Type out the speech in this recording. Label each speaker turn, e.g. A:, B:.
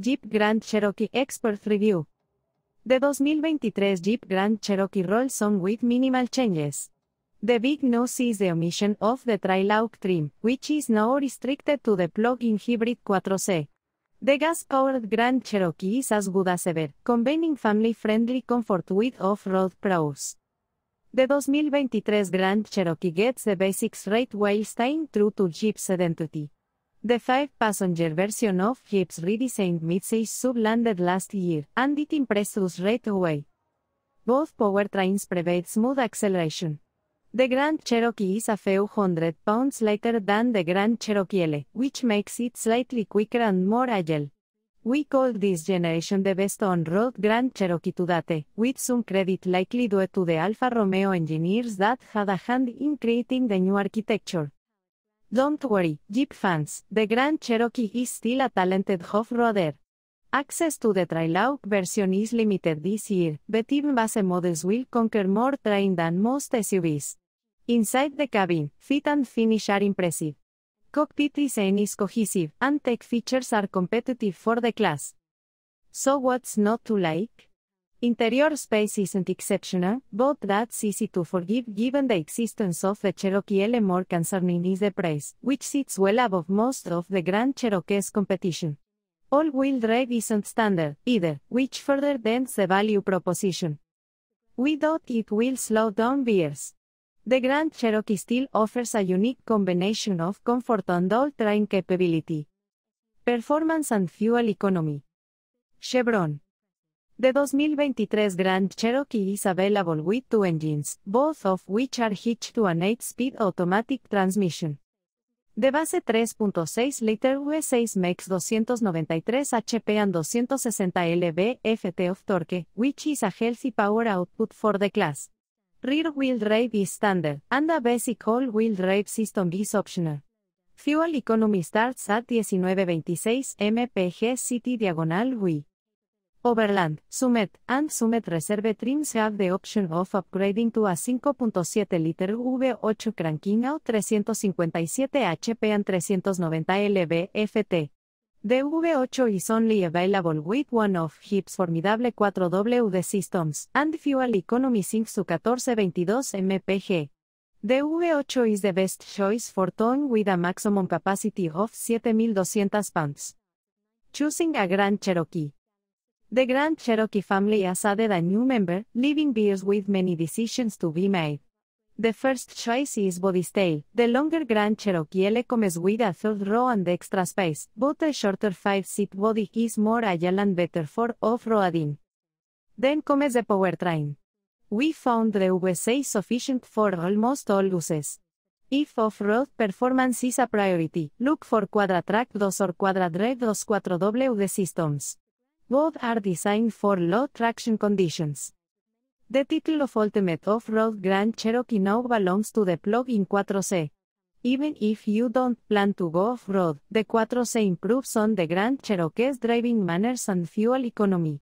A: Jeep Grand Cherokee Expert Review. The 2023 Jeep Grand Cherokee rolls on with minimal changes. The big news is the omission of the Trailhawk trim, which is now restricted to the plug-in hybrid 4xe. The gas-powered Grand Cherokee is as good as ever, combining family-friendly comfort with off-road prowess. The 2023 Grand Cherokee gets the basics right while staying true to Jeep's identity. The five-passenger version of Jeep's redesigned midsize sub landed last year, and it impressed us right away. Both powertrains provide smooth acceleration. The Grand Cherokee is a few hundred pounds lighter than the Grand Cherokee L, which makes it slightly quicker and more agile. We call this generation the best on-road Grand Cherokee to date, with some credit likely due to the Alfa Romeo engineers that had a hand in creating the new architecture. Don't worry, Jeep fans, the Grand Cherokee is still a talented off-roader. Access to the Trailhawk version is limited this year, but even base models will conquer more terrain than most SUVs. Inside the cabin, fit and finish are impressive. Cockpit design is cohesive, and tech features are competitive for the class. So what's not to like? Interior space isn't exceptional, but that's easy to forgive given the existence of the Cherokee L. More concerning is the price, which sits well above most of the Grand Cherokee's competition. All-wheel drive isn't standard, either, which further dents the value proposition. We thought it will slow down beers. The Grand Cherokee still offers a unique combination of comfort and all-terrain capability. Performance and fuel economy. Chevron. The 2023 Grand Cherokee is available with two engines, both of which are hitched to an 8-speed automatic transmission. De base 3.6 liter V6 makes 293 HP and 260 lb-ft of torque, which is a healthy power output for the class. Rear-wheel drive is standard, and a basic all-wheel drive system is optional. Fuel economy starts at 1926 mpg city diagonal Wii. Overland, Summit, and Summit Reserve trims have the option of upgrading to a 5.7 liter V8 cranking out 357 HP and 390 lb-ft. The V8 is only available with one of Jeep's formidable 4WD systems, and fuel economy sinks to 1422 mpg. The V8 is the best choice for towing with a maximum capacity of 7200 pounds. Choosing a Grand Cherokee. The Grand Cherokee family has added a new member, leaving bears with many decisions to be made. The first choice is body style. The longer Grand Cherokee L comes with a third row and extra space, but the shorter 5-seat body is more agile and better for off-roading. Then comes the powertrain. We found the V6 sufficient for almost all uses. If off-road performance is a priority, look for Quadra-Trac 2 or Quadra-Drive 2 4WD systems. Both are designed for low traction conditions. The title of Ultimate Off-Road Grand Cherokee now belongs to the plug-in 4xe. Even if you don't plan to go off-road, the 4xe improves on the Grand Cherokee's driving manners and fuel economy.